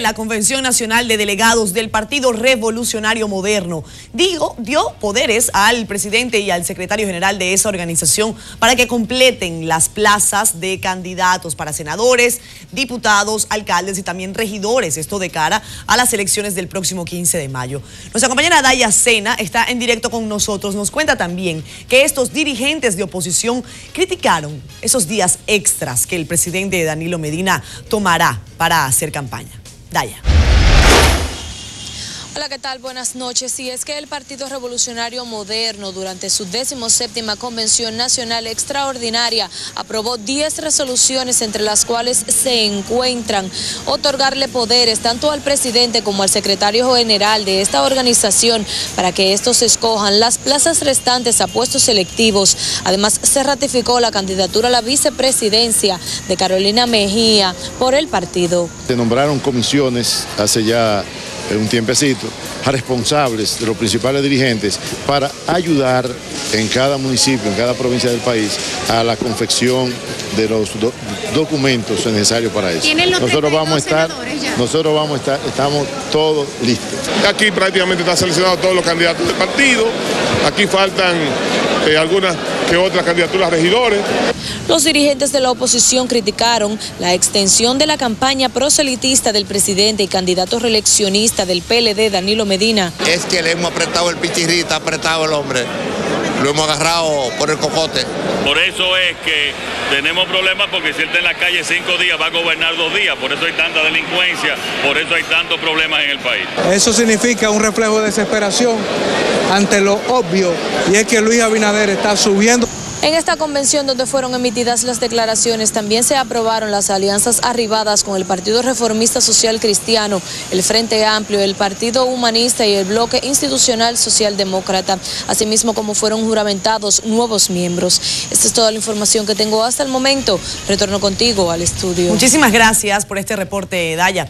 La Convención Nacional de Delegados del Partido Revolucionario Moderno digo, dio poderes al presidente y al secretario general de esa organización para que completen las plazas de candidatos para senadores, diputados, alcaldes y también regidores, esto de cara a las elecciones del próximo 15 de mayo. Nuestra compañera Daya Sena está en directo con nosotros, nos cuenta también que estos dirigentes de oposición criticaron esos días extras que el presidente Danilo Medina tomará para hacer campaña. Daya. Hola, ¿qué tal? Buenas noches. Si es que el Partido Revolucionario Moderno, durante su séptima Convención Nacional Extraordinaria, aprobó 10 resoluciones, entre las cuales se encuentran otorgarle poderes tanto al presidente como al secretario general de esta organización para que estos escojan las plazas restantes a puestos selectivos. Además, se ratificó la candidatura a la vicepresidencia de Carolina Mejía por el partido. Se nombraron comisiones hace ya un tiempecito, a responsables de los principales dirigentes para ayudar en cada municipio, en cada provincia del país, a la confección de los documentos necesarios para eso. Nosotros vamos a estar, nosotros vamos a estar, estamos todos listos. Aquí prácticamente están seleccionados todos los candidatos del partido, aquí faltan eh, algunas que otras candidaturas regidores. Los dirigentes de la oposición criticaron la extensión de la campaña proselitista del presidente y candidato reeleccionista del PLD, Danilo Medina. Es que le hemos apretado el pichirrita, apretado el hombre. Lo hemos agarrado por el cocote. Por eso es que tenemos problemas porque si él está en la calle cinco días va a gobernar dos días. Por eso hay tanta delincuencia, por eso hay tantos problemas en el país. Eso significa un reflejo de desesperación ante lo obvio y es que Luis Abinader está subiendo. En esta convención donde fueron emitidas las declaraciones también se aprobaron las alianzas arribadas con el Partido Reformista Social Cristiano, el Frente Amplio, el Partido Humanista y el Bloque Institucional Socialdemócrata, asimismo como fueron juramentados nuevos miembros. Esta es toda la información que tengo hasta el momento. Retorno contigo al estudio. Muchísimas gracias por este reporte, Daya.